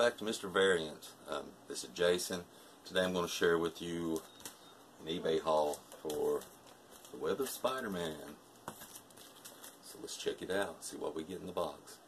back to Mr. Variant. Um, this is Jason. Today I'm going to share with you an eBay haul for the Web of Spider-Man. So let's check it out, see what we get in the box.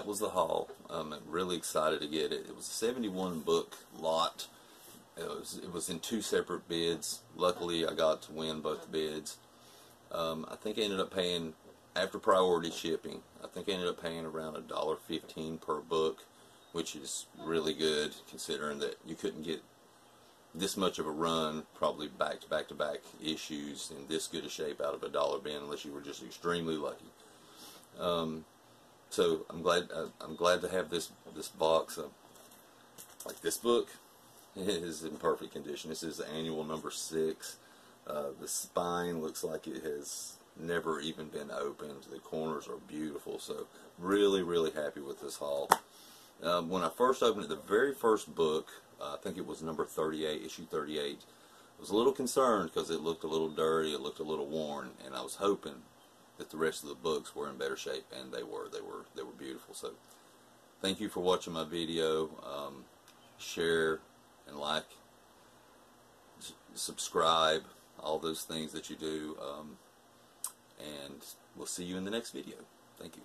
That was the haul. I'm really excited to get it. It was a 71 book lot. It was it was in two separate bids. Luckily, I got to win both bids. Um, I think I ended up paying after priority shipping. I think I ended up paying around a dollar fifteen per book, which is really good considering that you couldn't get this much of a run, probably back to back to back issues in this good a shape out of a dollar bin, unless you were just extremely lucky. Um, so I'm glad uh, I'm glad to have this this box. Uh, like this book is in perfect condition. This is annual number six. Uh, the spine looks like it has never even been opened. The corners are beautiful. So really, really happy with this haul. Um, when I first opened it, the very first book, uh, I think it was number 38, issue 38, I was a little concerned because it looked a little dirty, it looked a little worn, and I was hoping that the rest of the books were in better shape, and they were. They were. They were beautiful. So, thank you for watching my video. Um, share and like, subscribe, all those things that you do. Um, and we'll see you in the next video. Thank you.